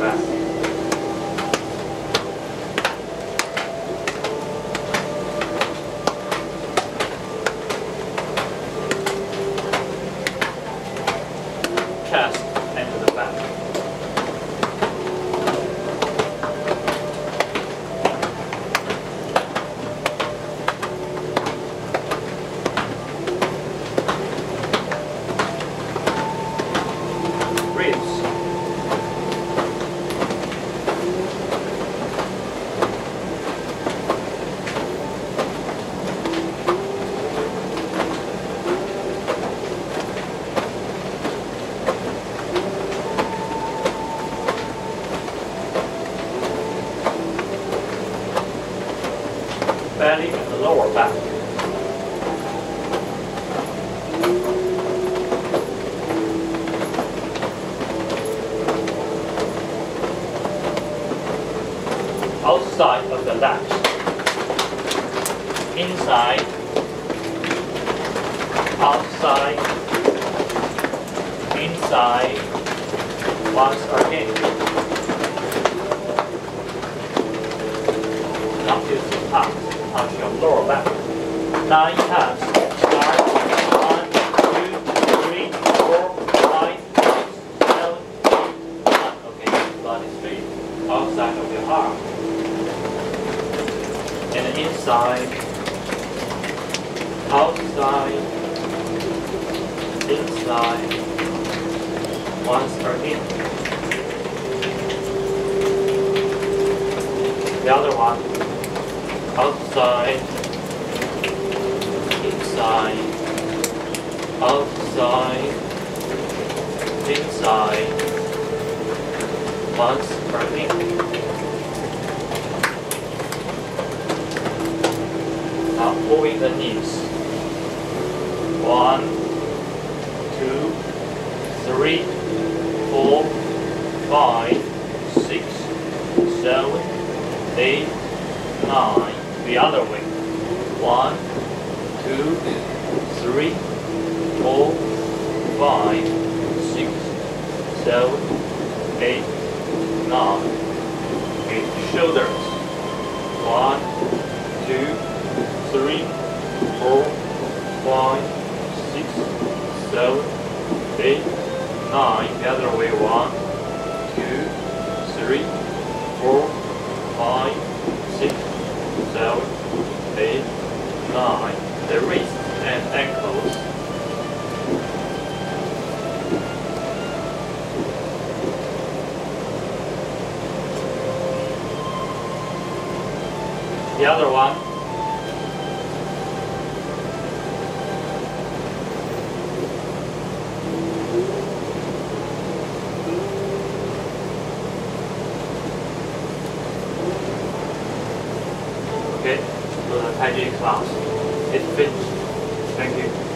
Chest and the back. Belly and the lower back. Outside of the legs. Inside. Outside. Inside. Once again. Now is the touch your lower back. Nine times. Start. One, two, three, four, five, six, seven, eight, nine. Okay, body straight. Outside of your arm. And inside. Outside. Inside. Once again. The other one outside, inside, outside, inside, once turning. Now moving the knees. One, two, three, four, five, six, seven, eight, nine the other way. One, two, three, four, five, six, seven, eight, nine. Okay, shoulders. One, two, three, four, five, six, seven, eight, nine. The other way. One, two, three, four, five, six, seven, eight, nine. The wrists and ankles. The other one. Okay, so the Tai Chi class It fits. Thank you.